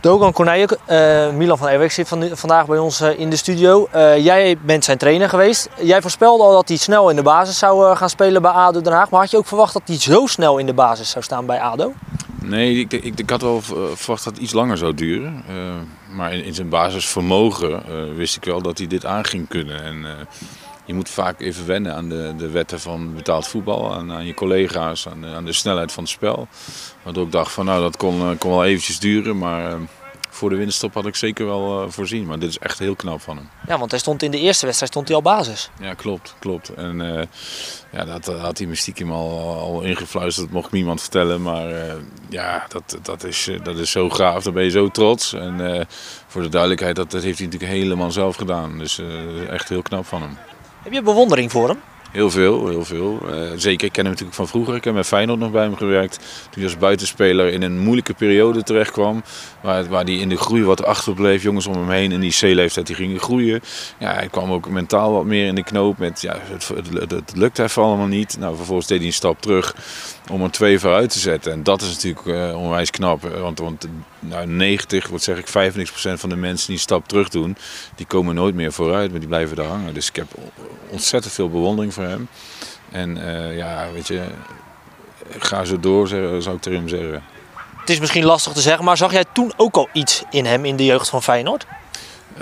Dogan Corneille, uh, Milan van Ewijk zit van, vandaag bij ons uh, in de studio. Uh, jij bent zijn trainer geweest. Jij voorspelde al dat hij snel in de basis zou gaan spelen bij ADO Den Haag. Maar had je ook verwacht dat hij zo snel in de basis zou staan bij ADO? Nee, ik, ik, ik had wel verwacht dat het iets langer zou duren. maar in, in, zijn basisvermogen wist ik wel dat hij dit aan ging kunnen. En, je moet vaak even wennen aan de, de wetten van betaald voetbal, aan, aan je collega's, aan, aan, de snelheid van het spel. Waardoor ik dacht van nou dat kon, kon wel eventjes duren, maar voor de winststop had ik zeker wel uh, voorzien. Maar dit is echt heel knap van hem. Ja, want hij stond in de eerste wedstrijd stond hij al basis. Ja, klopt. klopt. En uh, ja, dat had hij mystiek hem al, al ingefluisterd. Dat mocht niemand vertellen. Maar uh, ja, dat, dat, is, dat is zo gaaf. Daar ben je zo trots. En voor de duidelijkheid, dat, dat heeft hij natuurlijk helemaal zelf gedaan. Dus echt heel knap van hem. Heb je bewondering voor hem? Heel veel, heel veel. Uh, zeker, ik ken hem natuurlijk van vroeger. Ik heb met Feyenoord nog bij hem gewerkt. Toen hij als buitenspeler in een moeilijke periode terecht kwam. Waar, waar hij in de groei wat achterbleef. Jongens om hem heen in die C-leeftijd die gingen groeien. Ja, hij kwam ook mentaal wat meer in de knoop. Met, ja, het, het, lukte even allemaal niet. Nou, vervolgens deed hij een stap terug om er twee vooruit te zetten. En dat is natuurlijk uh, onwijs knap. Want, want nou, 90, wat zeg ik, 95% van de mensen die een stap terug doen, die komen nooit meer vooruit, maar die blijven daar hangen. Dus ik heb ontzettend veel bewondering voor En uh, ja, weet je, ga zo door, zou ik tegen hem zeggen. Het is misschien lastig te zeggen, maar zag jij toen ook al iets in hem in de jeugd van Feyenoord?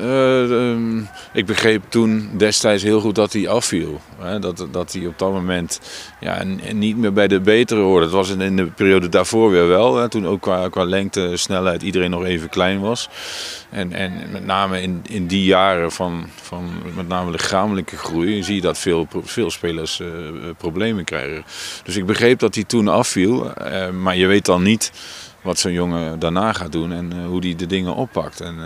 Uh, um, ik begreep toen destijds heel goed dat hij afviel. Hè? Dat, dat hij op dat moment ja, niet meer bij de betere hoorde. Het was in de periode daarvoor weer wel. Hè? Toen ook qua, qua lengte, snelheid iedereen nog even klein was. En, en met name in, in die jaren van, van met name lichamelijke groei zie je dat veel, veel spelers uh, problemen krijgen. Dus ik begreep dat hij toen afviel. Uh, maar je weet dan niet wat zo'n jongen daarna gaat doen en hoe hij de dingen oppakt. En,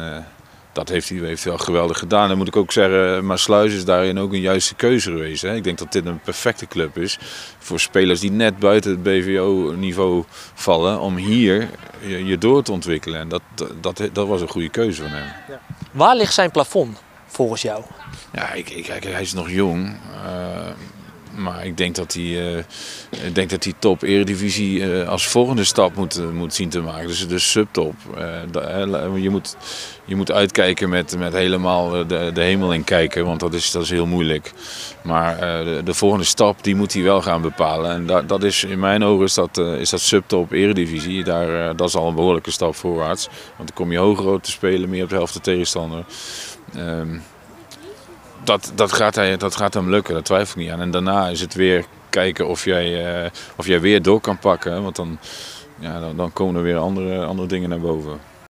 dat heeft hij, heeft wel geweldig gedaan. Dan moet ik ook zeggen, maar Sluis is daarin ook een juiste keuze geweest. Hè. Ik denk dat dit een perfecte club is voor spelers die net buiten het BVO-niveau vallen. Om hier je, je, door te ontwikkelen. En dat, dat, dat was een goede keuze van hem. Ja. Waar ligt zijn plafond volgens jou? Ja, ik, ik, hij is nog jong. Uh, maar ik denk dat hij, uh, dat hij top eredivisie uh, als volgende stap moet, uh, moet zien te maken. Dus de subtop. je, moet, je moet uitkijken met, met helemaal de, de hemel in kijken, want dat is, dat is heel moeilijk. Maar de, de, volgende stap die moet hij wel gaan bepalen. En dat, dat is, in mijn ogen is dat, is dat subtop eredivisie. Daar, dat is al een behoorlijke stap voorwaarts. Want dan kom je hoger te spelen, meer op de helft de tegenstander. Um, dat, dat, gaat hij, dat gaat hem lukken, daar twijfel ik niet aan. En daarna is het weer kijken of jij, uh, of jij weer door kan pakken. Want dan, ja, dan, dan komen er weer andere, andere dingen naar boven.